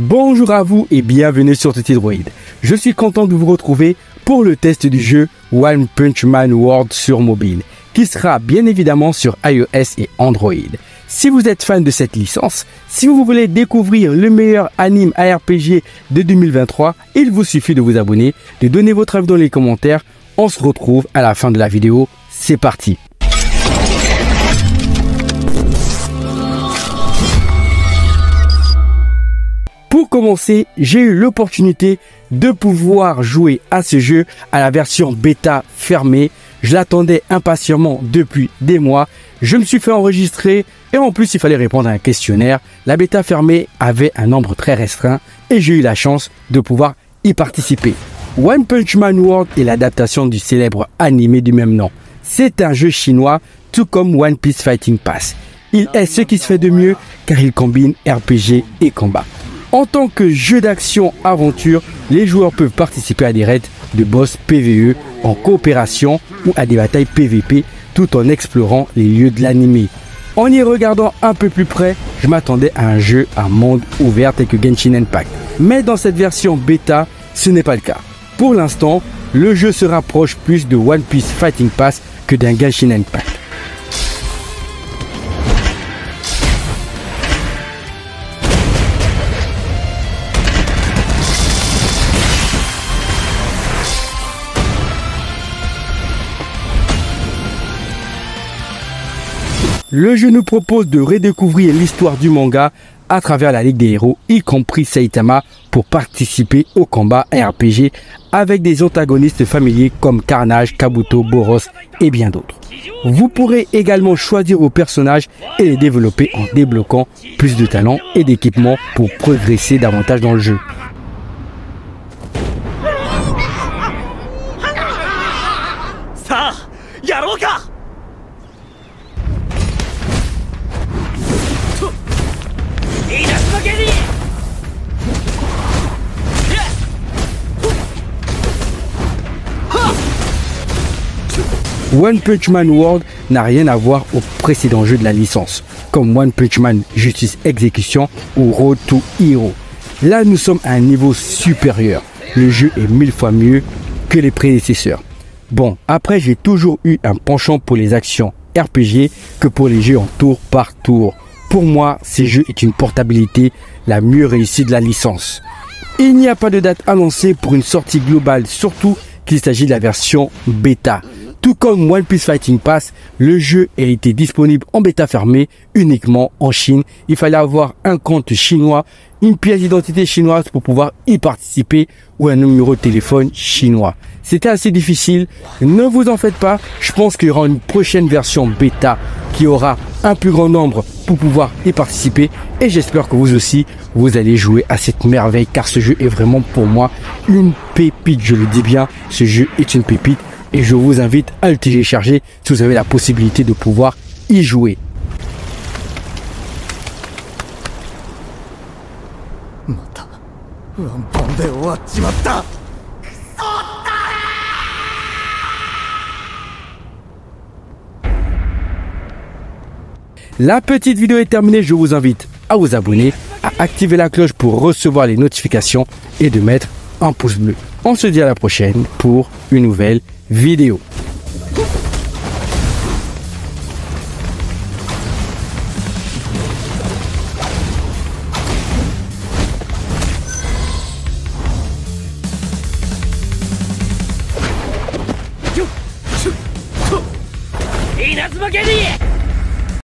Bonjour à vous et bienvenue sur Droid. Je suis content de vous retrouver pour le test du jeu One Punch Man World sur mobile, qui sera bien évidemment sur iOS et Android. Si vous êtes fan de cette licence, si vous voulez découvrir le meilleur anime ARPG de 2023, il vous suffit de vous abonner, de donner votre avis dans les commentaires. On se retrouve à la fin de la vidéo. C'est parti. Pour commencer, j'ai eu l'opportunité de pouvoir jouer à ce jeu à la version bêta fermée. Je l'attendais impatiemment depuis des mois. Je me suis fait enregistrer et en plus il fallait répondre à un questionnaire. La bêta fermée avait un nombre très restreint et j'ai eu la chance de pouvoir y participer. One Punch Man World est l'adaptation du célèbre animé du même nom. C'est un jeu chinois tout comme One Piece Fighting Pass. Il est ce qui se fait de mieux car il combine RPG et combat. En tant que jeu d'action aventure, les joueurs peuvent participer à des raids de boss PVE en coopération ou à des batailles PVP tout en explorant les lieux de l'anime. En y regardant un peu plus près, je m'attendais à un jeu à monde ouvert tel que Genshin Impact. Mais dans cette version bêta, ce n'est pas le cas. Pour l'instant, le jeu se rapproche plus de One Piece Fighting Pass que d'un Genshin Impact. Le jeu nous propose de redécouvrir l'histoire du manga à travers la Ligue des Héros, y compris Saitama, pour participer au combat RPG avec des antagonistes familiers comme Carnage, Kabuto, Boros et bien d'autres. Vous pourrez également choisir vos personnages et les développer en débloquant plus de talents et d'équipements pour progresser davantage dans le jeu. One Punch Man World n'a rien à voir au précédent jeu de la licence, comme One Punch Man Justice Execution ou Road to Hero. Là, nous sommes à un niveau supérieur. Le jeu est mille fois mieux que les prédécesseurs. Bon, après, j'ai toujours eu un penchant pour les actions RPG que pour les jeux en tour par tour. Pour moi, ces jeux est une portabilité la mieux réussie de la licence. Il n'y a pas de date annoncée pour une sortie globale, surtout qu'il s'agit de la version bêta. Tout comme One Piece Fighting Pass, le jeu a été disponible en bêta fermée uniquement en Chine. Il fallait avoir un compte chinois, une pièce d'identité chinoise pour pouvoir y participer ou un numéro de téléphone chinois. C'était assez difficile. Ne vous en faites pas. Je pense qu'il y aura une prochaine version bêta qui aura un plus grand nombre pour pouvoir y participer. Et j'espère que vous aussi, vous allez jouer à cette merveille car ce jeu est vraiment pour moi une pépite. Je le dis bien, ce jeu est une pépite et je vous invite à le télécharger si vous avez la possibilité de pouvoir y jouer. La petite vidéo est terminée, je vous invite à vous abonner, à activer la cloche pour recevoir les notifications et de mettre un pouce bleu. On se dit à la prochaine pour une nouvelle vidéo. video Inazuma Genie!